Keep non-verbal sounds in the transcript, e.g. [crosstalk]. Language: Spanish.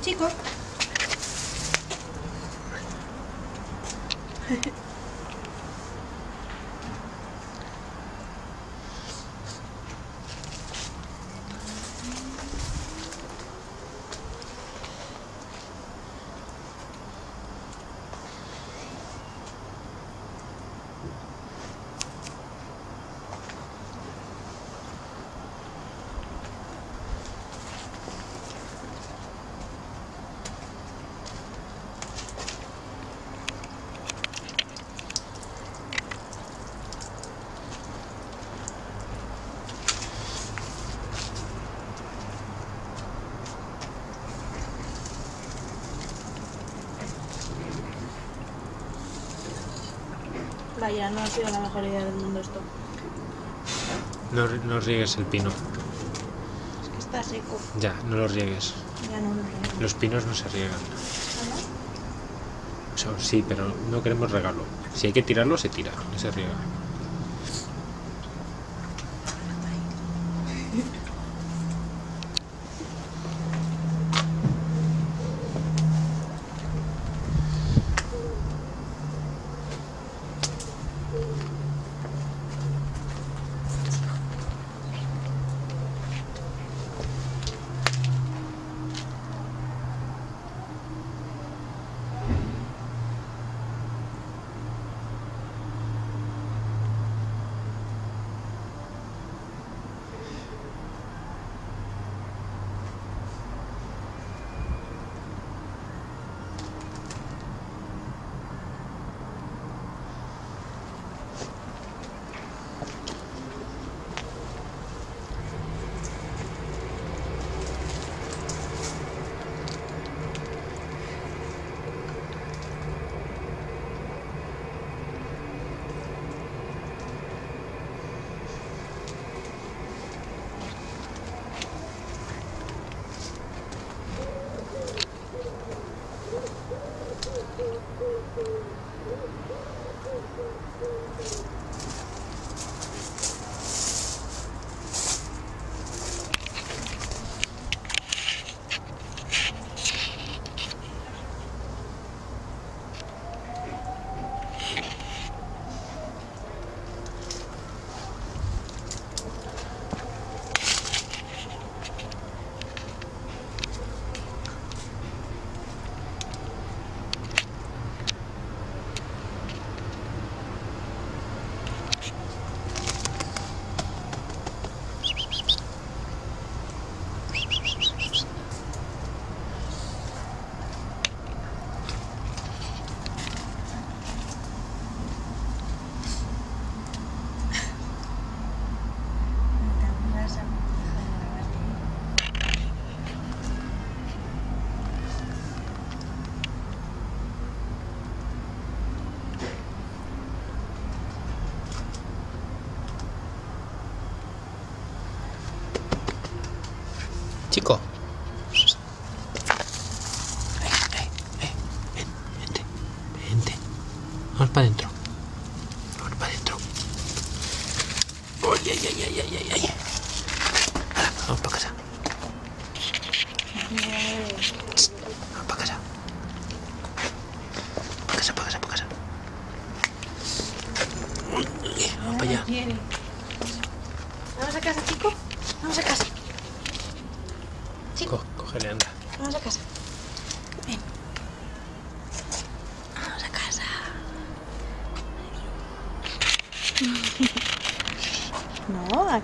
chicos. Vaya, no ha sido la mejor idea del mundo esto. No, no riegues el pino. Es que está seco. Ya, no lo riegues. Ya no lo sé. Los pinos no se riegan. O sea, sí, pero no queremos regarlo. Si hay que tirarlo, se tira, no se riega. Chico. Vente, vente. Vamos para adentro. Vamos para adentro. Ay, ay, ay, ay, ay, ay. Ahora, vamos para casa. Vamos para casa. Para casa, para casa, para casa. Vamos para allá. Vamos a casa, chico. Vamos a casa. Chico, Co- cógele, anda. vamos a casa. Ven. Vamos a casa. [laughs] No,